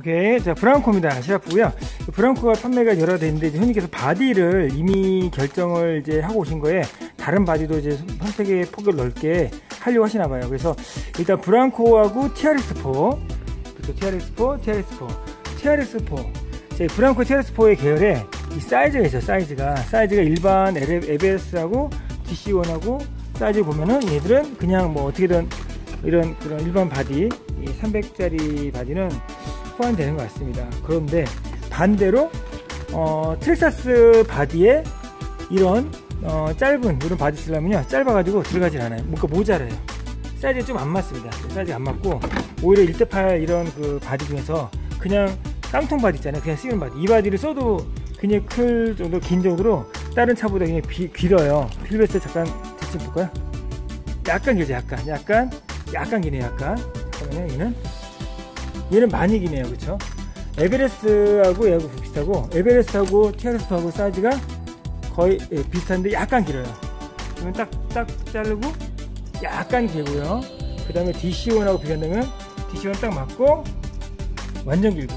오케이. 자, 브라운코입니다. 시라프고요. 브라운코가 판매가 여러 대 있는데, 형님께서 바디를 이미 결정을 이제 하고 오신 거에, 다른 바디도 이제 선택의 폭을 넓게 하려고 하시나 봐요. 그래서, 일단 브라운코하고 TRS4, 그리고 TRS4, TRS4, TRS4. 자, 브라운코 TRS4의 계열에 이 사이즈가 있어요, 사이즈가. 사이즈가 일반 ABS하고 DC1하고 사이즈 보면은 얘들은 그냥 뭐 어떻게든 이런 그런 일반 바디, 이 300짜리 바디는 포함되는 것 같습니다. 그런데 반대로 어, 트랙사스 바디에 이런 어, 짧은 이런 바디 쓰려면요 짧아가지고 들어가질 않아요. 뭔가 모자라요. 사이즈 좀 안 맞습니다. 사이즈 안 맞고 오히려 1대8 이런 그 바디 중에서 그냥 깡통 바디 있잖아요. 그냥 쓰는 바디. 이 바디를 써도 굉장히 클 정도 긴 정도로 다른 차보다 굉장히 비, 길어요. 필베스 잠깐 대칭 볼까요? 약간 길죠. 약간 약간 약간 기네요. 약간 그러면 얘는 얘는 많이 기네요. 그쵸? 에베레스트하고 얘하고 비슷하고 에베레스트하고 TRX하고 사이즈가 거의 예, 비슷한데 약간 길어요. 그러면 딱, 딱 자르고 약간 길고요. 그 다음에 DC1하고 비교한다면 DC1 딱 맞고 완전 길고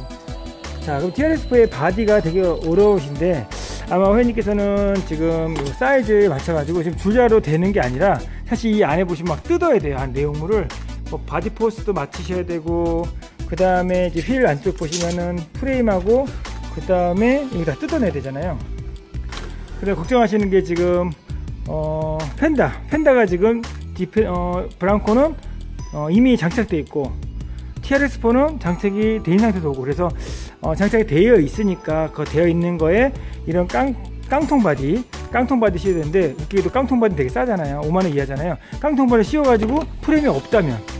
자 그럼 TRX4의 바디가 되게 어려우신데 아마 회원님께서는 지금 요 사이즈에 맞춰가지고 지금 줄자로 되는 게 아니라 사실 이 안에 보시면 막 뜯어야 돼요 한 내용물을 뭐 바디 포스도 맞추셔야 되고 그 다음에 이제 휠 안쪽 보시면은 프레임하고 그 다음에 여기 다 뜯어내야 되잖아요. 그래 걱정하시는 게 지금 어 펜다. 펜다가 지금 디페, 어, 브랑코는 어, 이미 장착되어 있고 TRS4는 장착이 돼 상태도 오고 그래서 어, 장착이 되어 있으니까 그 되어 있는 거에 이런 깡, 깡통 바디 깡통 바디 씌워야 되는데 웃기게도 깡통 바디 되게 싸잖아요. 5만원 이하잖아요. 깡통 바디 씌워가지고 프레임이 없다면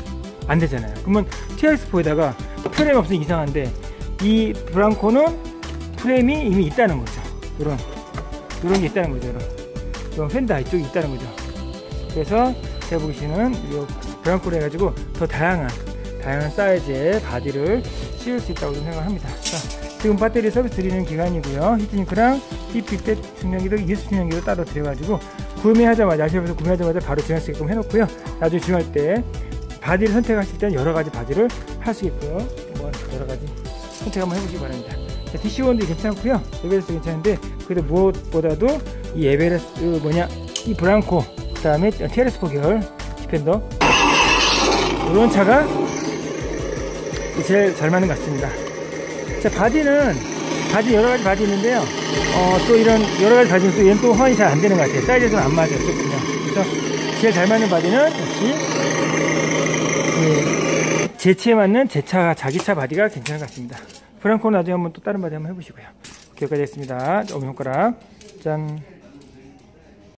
안 되잖아요 그러면 TRX4에다가 프레임 없으면 이상한데 이 블랑코는 프레임이 이미 있다는 거죠 이런 이런 게 있다는 거죠 이런 이런 펜더 이쪽이 있다는 거죠 그래서 제가 보기에는 이 블랑코를 해가지고 더 다양한 다양한 사이즈의 바디를 씌울 수 있다고 생각합니다. 자, 지금 배터리 서비스 드리는 기간이고요. 히트링크랑 히트백 충전기도 유스 충전기도 따로 드려가지고 구매하자마자 아시아에서 구매하자마자 바로 지원할 수 있게끔 해놓고요. 나중에 중요할 때 바디를 선택하실 때는 여러 가지 바디를 할 수 있고요. 뭐 여러 가지 선택 한번 해보시기 바랍니다. DC1도 괜찮고요. 에베레스트 괜찮은데 그래도 무엇보다도 이 에베레스트 뭐냐 이 브랑코 그 다음에 TRX4 계열 디펜더 이런 차가 제일 잘 맞는 것 같습니다. 자, 바디는, 바디 여러 가지 바디 있는데요. 어, 또 이런 여러 가지 바디는 또 얘는 또 호환이 잘 안 되는 것 같아요. 사이즈는 안 맞아요. 조금요. 그래서 제일 잘 맞는 바디는 역시, 예, 제 차에 맞는 제 차, 자기 차 바디가 괜찮은 것 같습니다. 블랑코 나중에 한번 또 다른 바디 한번 해보시고요. 여기까지 했습니다. 엄지손가락. 짠.